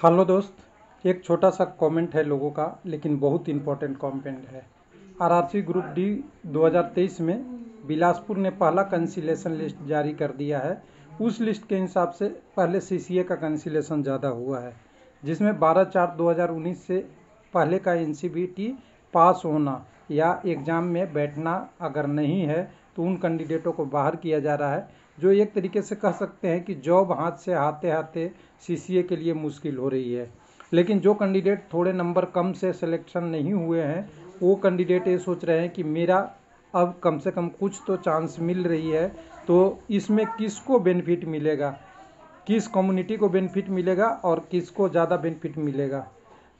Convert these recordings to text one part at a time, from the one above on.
Hello दोस्त, एक छोटा सा कमेंट है लोगों का, लेकिन बहुत इम्पोर्टेंट कमेंट है। आरआरसी ग्रुप डी 2023 में बिलासपुर ने पहला कंसिलेशन लिस्ट जारी कर दिया है। उस लिस्ट के हिसाब से पहले सीसीए का कंसिलेशन ज़्यादा हुआ है, जिसमें 12 चार 2019 से पहले का एनसीबीटी पास होना या एग्ज़ाम में बैठना अगर नहीं है तो उन कैंडिडेटों को बाहर किया जा रहा है। जो एक तरीके से कह सकते हैं कि जॉब हाथ से आते आते सी के लिए मुश्किल हो रही है। लेकिन जो कैंडिडेट थोड़े नंबर कम से सिलेक्शन नहीं हुए हैं, वो कैंडिडेट ये सोच रहे हैं कि मेरा अब कम से कम कुछ तो चांस मिल रही है तो इसमें किसको बेनिफिट मिलेगा? किस कम्युनिटी को बेनिफिट मिलेगा और किसको ज़्यादा बेनिफिट मिलेगा?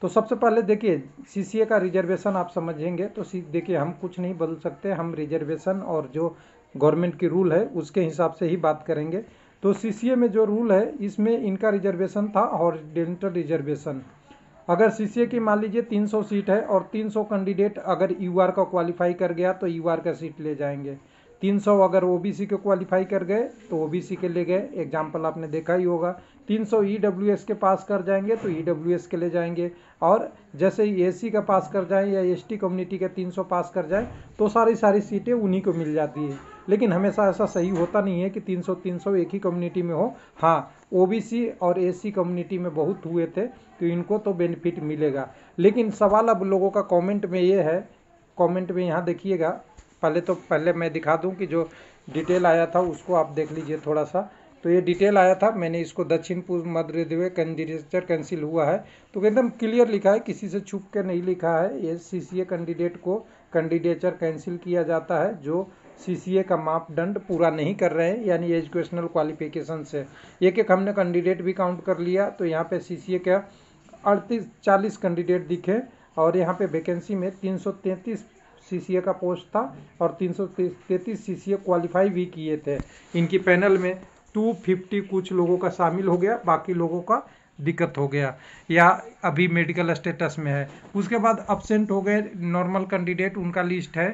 तो सबसे पहले देखिए सीसीए का रिजर्वेशन आप समझेंगे तो देखिए हम कुछ नहीं बदल सकते, हम रिजर्वेशन और जो गवर्नमेंट की रूल है, उसके हिसाब से ही बात करेंगे। तो सीसीए में जो रूल है, इसमें इनका रिजर्वेशन था हॉरिडेंटल रिजर्वेशन। अगर सीसीए की मान लीजिए 300 सीट है और 300 कैंडिडेट अगर यूआर का क्वालिफाई कर गया तो यूआर का सीट ले जाएँगे। 300 अगर ओबीसी के क्वालिफाई कर गए तो ओबीसी के ले गए। एग्ज़ाम्पल आपने देखा ही होगा। 300 ईडब्ल्यूएस e के पास कर जाएँगे तो ईडब्ल्यूएस e के ले जाएँगे। और जैसे एसी का पास कर जाए या एसटी कम्युनिटी के 300 पास कर जाए तो सारी सारी सीटें उन्हीं को मिल जाती है। लेकिन हमेशा ऐसा सही होता नहीं है कि 300 300 एक ही कम्युनिटी में हो। हाँ ओबीसी और एसी कम्युनिटी में बहुत हुए थे तो इनको तो बेनिफिट मिलेगा। लेकिन सवाल अब लोगों का कमेंट में ये है। कमेंट में यहाँ देखिएगा। पहले तो पहले मैं दिखा दूँ कि जो डिटेल आया था, उसको आप देख लीजिए थोड़ा सा तो ये डिटेल आया था, मैंने इसको दक्षिण पूर्व मध्य रेलवे कैंडिडेचर कैंसिल हुआ है। तो एकदम क्लियर लिखा है, किसी से छुप के नहीं लिखा है। ये सीसीए कैंडिडेट को कैंडिडेचर कैंसिल किया जाता है, जो सीसीए का मापदंड पूरा नहीं कर रहे हैं, यानी एजुकेशनल क्वालिफिकेशन से। एक एक हमने कैंडिडेट भी काउंट कर लिया तो यहाँ पे सी का अड़तीस, चालीस कैंडिडेट दिखे, और यहाँ पे वैकेंसी में तीन सौ तैंतीस सीसीए का पोस्ट था और तीन सौ तैंतीस सी क्वालिफाई भी किए थे। इनकी पैनल में 250 कुछ लोगों का शामिल हो गया, बाकी लोगों का दिक्कत हो गया, या अभी मेडिकल स्टेटस में है। उसके बाद अबसेंट हो गए नॉर्मल कैंडिडेट उनका लिस्ट है,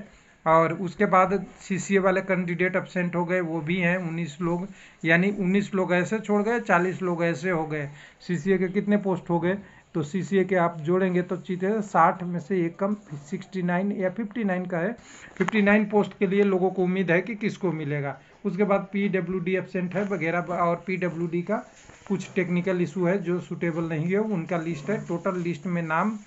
और उसके बाद सीसीए वाले कैंडिडेट अबसेंट हो गए, वो भी हैं, उन्नीस लोग, यानी उन्नीस लोग ऐसे छोड़ गए, चालीस लोग ऐसे हो गए। सीसीए के कितने पोस्ट हो गए? तो सी सी ए के आप जोड़ेंगे तो चीज़ें साठ में से एक कम सिक्सटी नाइन या फिफ्टी नाइन का है। फिफ्टी नाइन पोस्ट के लिए लोगों को उम्मीद है कि किसको मिलेगा। उसके बाद पी डब्ल्यू डी एबसेंट है वगैरह और पी डब्ल्यू डी का कुछ टेक्निकल इशू है जो सूटेबल नहीं है। उनका लिस्ट है। टोटल लिस्ट में नाम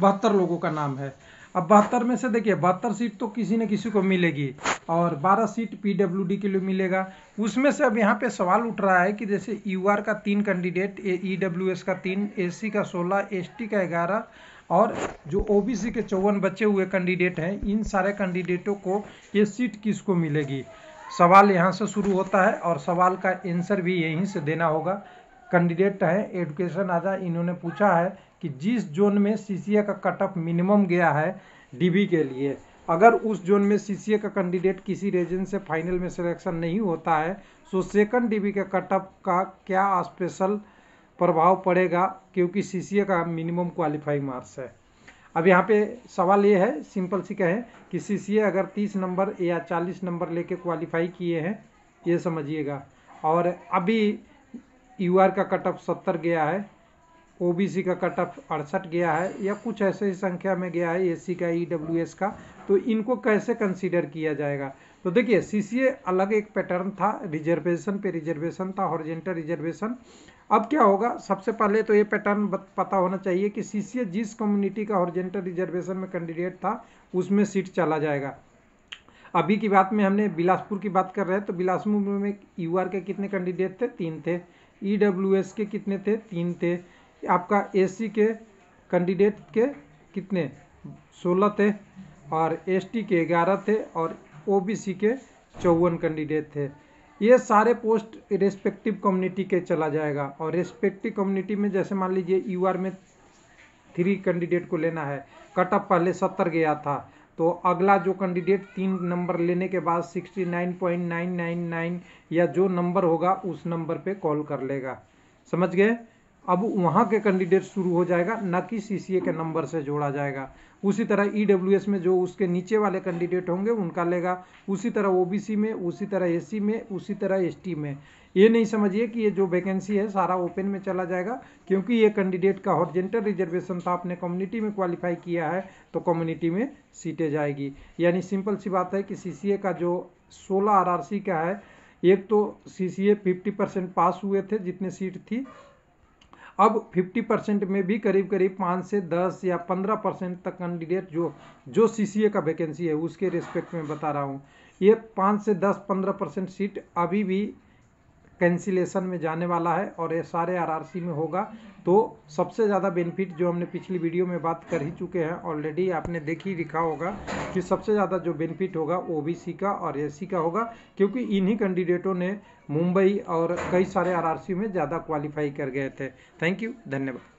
बहत्तर लोगों का नाम है। अब बहत्तर में से देखिए, बहत्तर सीट तो किसी न किसी को मिलेगी और बारह सीट पीडब्ल्यूडी के लिए मिलेगा। उसमें से अब यहाँ पे सवाल उठ रहा है कि जैसे यूआर का तीन कैंडिडेट ईडब्ल्यूएस का तीन एससी का सोलह एसटी का ग्यारह और जो ओबीसी के चौवन बचे हुए कैंडिडेट हैं, इन सारे कैंडिडेटों को ये सीट किसको मिलेगी? सवाल यहाँ से शुरू होता है और सवाल का आंसर भी यहीं से देना होगा। कैंडिडेट हैं एडुकेशन आजा इन्होंने पूछा है कि जिस जोन में सीसीए का कट ऑफ़ मिनिमम गया है डीबी के लिए, अगर उस जोन में सीसीए का कैंडिडेट किसी रीजन से फाइनल में सिलेक्शन नहीं होता है तो सेकंड डीबी के कट ऑफ़ का क्या स्पेशल प्रभाव पड़ेगा? क्योंकि सीसीए का मिनिमम क्वालिफाई मार्क्स है। अब यहाँ पे सवाल ये है सिंपल सी कहें कि सीसीए अगर 30 नंबर या 40 नंबर लेके क्वालिफाई किए हैं, ये समझिएगा। और अभी यू का कट ऑफ़ सत्तर गया है ओबीसी का कट ऑफ़ अड़सठ गया है या कुछ ऐसे ही संख्या में गया है एससी का ईडब्ल्यूएस का तो इनको कैसे कंसीडर किया जाएगा? तो देखिए सीसीए अलग एक पैटर्न था रिजर्वेशन पे रिजर्वेशन था हॉरिजेंटल रिजर्वेशन अब क्या होगा? सबसे पहले तो ये पैटर्न पता होना चाहिए कि सीसीए जिस कम्युनिटी का हॉरिजेंटल रिजर्वेशन में कैंडिडेट था, उसमें सीट चला जाएगा। अभी की बात में हमने बिलासपुर की बात कर रहे हैं तो बिलासपुर में यूआर के कितने कैंडिडेट थे? तीन थे। ईडब्ल्यूएस के कितने थे? तीन थे। आपका एसी के कैंडिडेट के कितने? सोलह थे और एसटी के ग्यारह थे और ओबीसी के चौवन कैंडिडेट थे। ये सारे पोस्ट रेस्पेक्टिव कम्युनिटी के चला जाएगा और रेस्पेक्टिव कम्युनिटी में जैसे मान लीजिए यूआर में थ्री कैंडिडेट को लेना है। कट ऑफ़ पहले सत्तर गया था। तो अगला जो कैंडिडेट तीन नंबर लेने के बाद sixty nine point nine nine nine या जो नंबर होगा, उस नंबर पे कॉल कर लेगा। समझ गए? अब वहाँ के कैंडिडेट शुरू हो जाएगा, न कि सीसीए के नंबर से जोड़ा जाएगा। उसी तरह ई e में जो उसके नीचे वाले कैंडिडेट होंगे, उनका लेगा। उसी तरह ओबीसी में, उसी तरह एस में, उसी तरह एसटी में। ये नहीं समझिए कि ये जो वैकेंसी है, सारा ओपन में चला जाएगा, क्योंकि ये कैंडिडेट का हॉर्जेंटल रिजर्वेशन था आपने कम्युनिटी में क्वालिफाई किया है तो कम्युनिटी में सीटें जाएगी। यानी सिंपल सी बात है कि सीसीए का जो सोलह आर का है, एक तो सी सी ए फिफ्टी परसेंट पास हुए थे, जितने सीट थी अब 50 परसेंट में भी करीब करीब पाँच से दस या पंद्रह परसेंट तक कैंडिडेट जो जो सीसीए का वैकेंसी है, उसके रिस्पेक्ट में बता रहा हूँ। ये पाँच से दस, पंद्रह परसेंट सीट अभी भी कैंसिलेशन में जाने वाला है और ये सारे आरआरसी में होगा। तो सबसे ज़्यादा बेनिफिट जो हमने पिछली वीडियो में बात कर ही चुके हैं ऑलरेडी आपने देख ही लिखा होगा कि सबसे ज़्यादा जो बेनिफिट होगा ओबीसी का और एससी का होगा, क्योंकि इन्हीं कैंडिडेटों ने मुंबई और कई सारे आरआरसी में ज़्यादा क्वालिफाई कर गए थे। थैंक यू धन्यवाद।